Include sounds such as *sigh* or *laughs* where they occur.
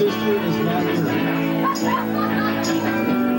sister is not here. *laughs*